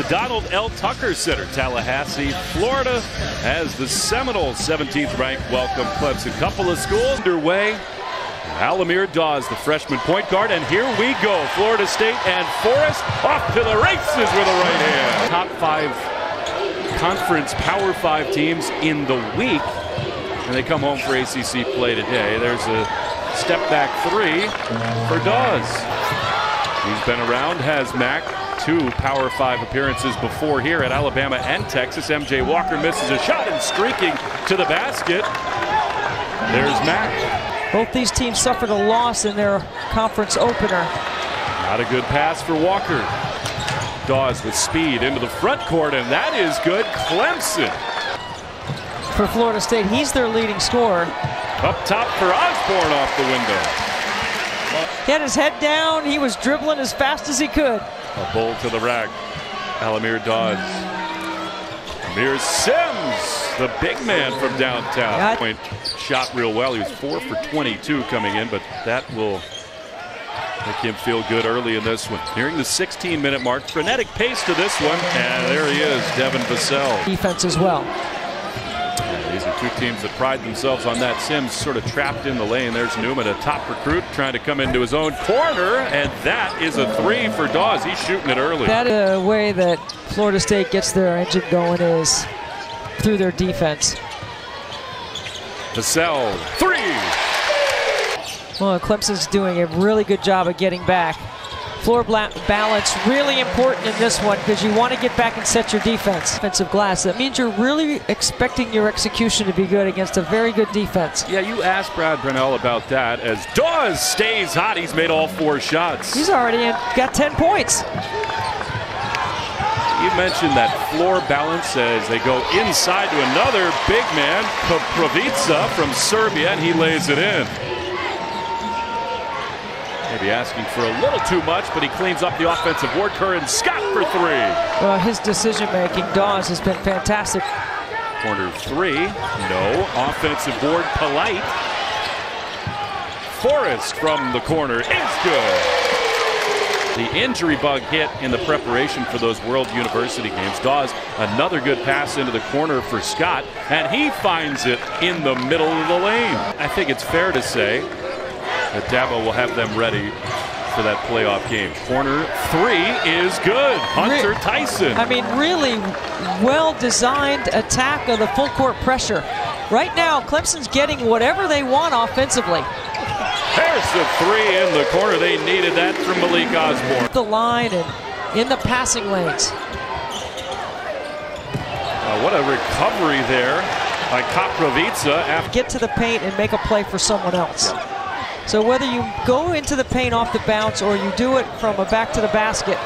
The Donald L. Tucker Center, Tallahassee, Florida, as the Seminoles 17th ranked welcome Clemson. Couple of schools underway. Al-Amir Dawes, the freshman point guard, and here we go. Florida State and Forrest off to the races with a right hand. Top five conference Power Five teams in the week, and they come home for ACC play today. There's a step back three for Dawes. He's been around, has Mack, two Power Five appearances before here at Alabama and Texas. MJ Walker misses a shot and streaking to the basket. There's Mack. Both these teams suffered a loss in their conference opener. Not a good pass for Walker. Dawes with speed into the front court, and that is good. Clemson. For Florida State, he's their leading scorer. Up top for Osborne off the window. He had his head down. He was dribbling as fast as he could. A bull to the rack. Al-Amir Dawes. Aamir Simms, the big man from downtown. Point shot real well. He was four for 22 coming in, but that will make him feel good early in this one. Nearing the 16 minute mark. Frenetic pace to this one. And there he is, Devin Vassell. Defense as well. These are two teams that pride themselves on that. Simms sort of trapped in the lane. There's Newman, a top recruit, trying to come into his own corner. And that is a three for Dawes. He's shooting it early. That is a way that Florida State gets their engine going is through their defense. Vassell, three. Well, Clemson's doing a really good job of getting back. Floor balance really important in this one because you want to get back and set your defense. Defensive glass. That means you're really expecting your execution to be good against a very good defense. Yeah, you asked Brad Brownell about that as Dawes stays hot. He's made all four shots. He's already in, got 10 points. You mentioned that floor balance as they go inside to another big man, Provica from Serbia, and he lays it in. Maybe asking for a little too much, but he cleans up the offensive board. Curran Scott for three. Well, his decision making, Dawes, has been fantastic. Corner three, no. Offensive board, Polite. Forrest from the corner is good. The injury bug hit in the preparation for those World University games. Dawes, another good pass into the corner for Scott, and he finds it in the middle of the lane. I think it's fair to say Dabo will have them ready for that playoff game. Corner three is good. Hunter Tyson. I mean, really well designed attack of the full court pressure. Right now, Clemson's getting whatever they want offensively. There's the three in the corner. They needed that from Malik Osborne. The line and in the passing lanes. Uh, what a recovery there by Koprivica. Get to the paint and make a play for someone else. Yep. So whether you go into the paint off the bounce or you do it from a back to the basket.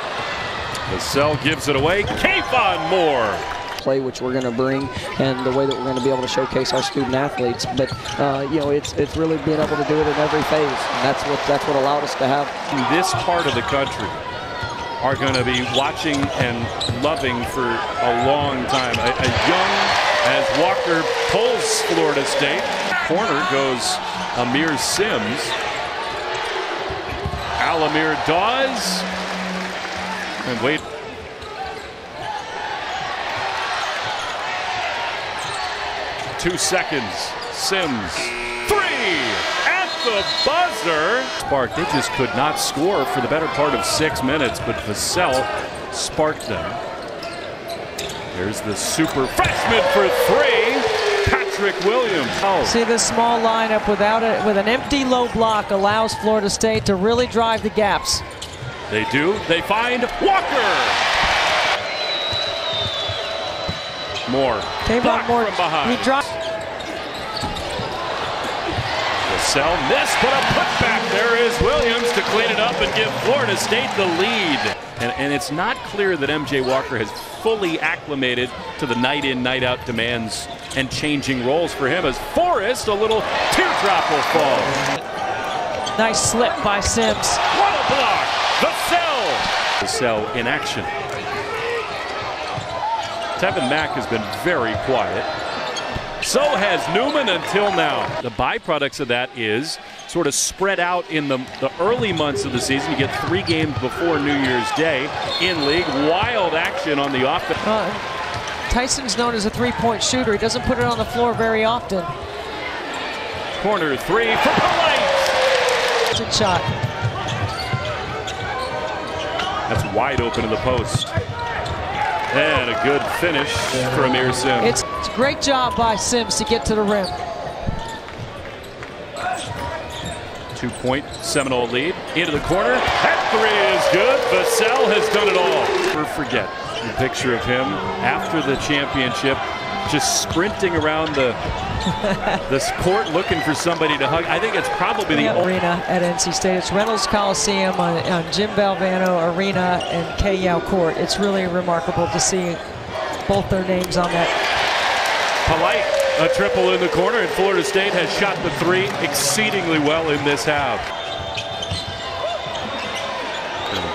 Vassell gives it away. Khavon Moore play which we're going to bring and the way that we're going to be able to showcase our student athletes. But uh, you know, it's it's really being able to do it in every phase. And that's what that's what allowed us to have. This part of the country are going to be watching and loving for a long time. A, a young as Walker pulls Florida State. Corner goes Aamir Simms. Al-Amir Dawes. And wait. Two seconds. Simms. Three! At the buzzer. Spark, they just could not score for the better part of six minutes, but Vassell sparked them. There's the super freshman for three. Patrick Williams. Oh. See this small lineup without it with an empty low block allows Florida State to really drive the gaps. They do. They find Walker. Moore. Moore. From behind. He dropped. Vassell missed, but a putback. There is Williams to clean it up and give Florida State the lead. And, and, it's not clear that MJ Walker has fully acclimated to the night in, night out demands and changing roles for him as Forrest, a little teardrop will fall. Nice slip by Simms. What a block! The cell in action. Tevin Mack has been very quiet. So has Newman until now. The byproducts of that is sort of spread out in the, the early months of the season. You get three games before New Year's Day in league. Wild action on the offense. Uh, Tyson's known as a three-point shooter. He doesn't put it on the floor very often. Corner three for Polite. It's a shot. That's wide open in the post. And a good finish for Aamir Simms. It's, a great job by Simms to get to the rim. Two point Seminole lead. Into the corner. That three is good. Vassell has done it all. Never forget the picture of him after the championship just sprinting around the this court looking for somebody to hug. I think it's probably the arena at NC State. It's Reynolds Coliseum on, on Jim Valvano Arena and Yow Court. It's really remarkable to see both their names on that. Polite, a triple in the corner, and Florida State has shot the three exceedingly well in this half.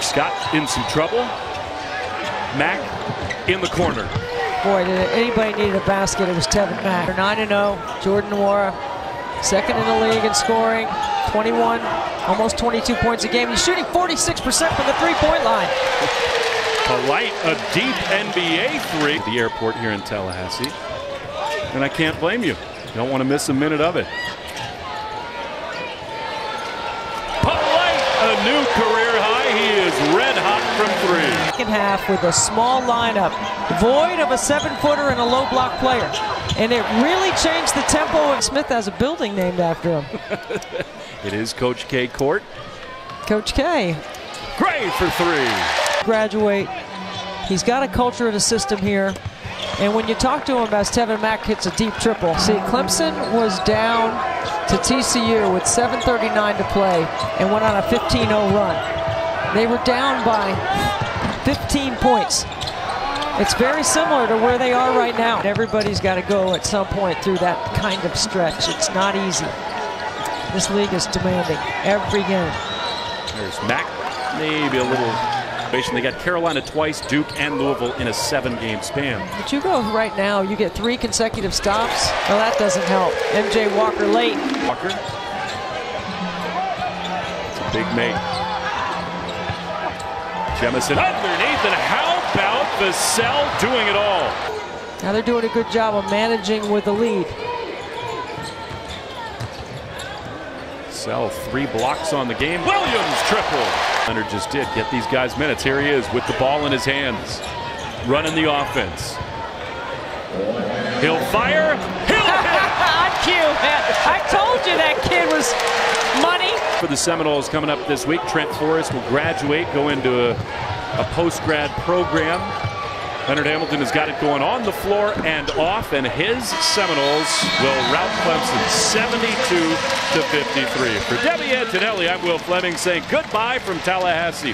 Scott in some trouble. Mack in the corner. Boy, did anybody needed a basket, it was Tevin Mack. 9-0, Jordan Nwora, second in the league in scoring, 21, almost 22 points a game. He's shooting 46% from the three-point line. Polite, a deep NBA three. The airport here in Tallahassee. And I can't blame you. Don't want to miss a minute of it. Polite, a new career He is red hot from three. Second half with a small lineup, void of a seven-footer and a low block player. And it really changed the tempo. And Smith has a building named after him. it is Coach K Court. Coach K. Gray for three. Graduate. He's got a culture and a system here. And when you talk to him as Tevin Mack hits a deep triple. See, Clemson was down to TCU with 7.39 to play and went on a 15-0 run. They were down by 15 points. It's very similar to where they are right now. Everybody's got to go at some point through that kind of stretch. It's not easy. This league is demanding every game. There's Mack, maybe a little they got Carolina twice, Duke and Louisville in a seven-game span. But you go right now, you get three consecutive stops. Well, that doesn't help. MJ Walker late. Walker. Big make. Jemison underneath, and how about Vassell doing it all? Now they're doing a good job of managing with the lead. Sell three blocks on the game. Williams triple. Leonard just did get these guys minutes. Here he is with the ball in his hands, running the offense. He'll fire. He'll hit. cue, man. I told you that kid was money. For the Seminoles coming up this week, Trent Forrest will graduate, go into a, a post-grad program. Leonard Hamilton has got it going on the floor and off, and his Seminoles will rout Clemson 72 to 53. For Debbie Antonelli, I'm Will Fleming saying goodbye from Tallahassee.